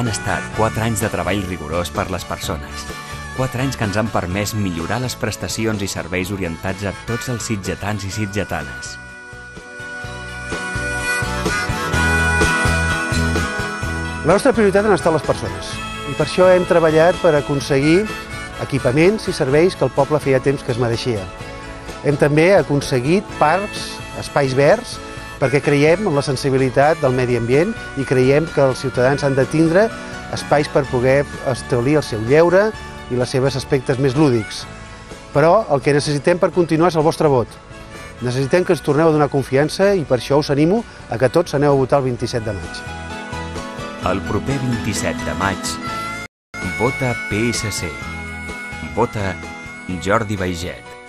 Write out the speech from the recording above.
Han estat 4 anys de treball rigorós per les persones. 4 anys que ens han permès millorar les prestacions i serveis orientats a tots els sitgetans i sitgetanes. La nostra prioritat han estat les persones i per això hem treballat per aconseguir equipaments i serveis que el poble feia temps que es mereixia. Hem també aconseguit parcs, espais verds, perquè creiem en la sensibilitat del medi ambient i creiem que els ciutadans han de tindre espais per poder establir el seu lleure i les seves aspectes més lúdics. Però el que necessitem per continuar és el vostre vot. Necessitem que ens torneu a donar confiança i per això us animo a que tots aneu a votar el 27 de maig. El proper 27 de maig, vota PSC. Vota Jordi Baiget.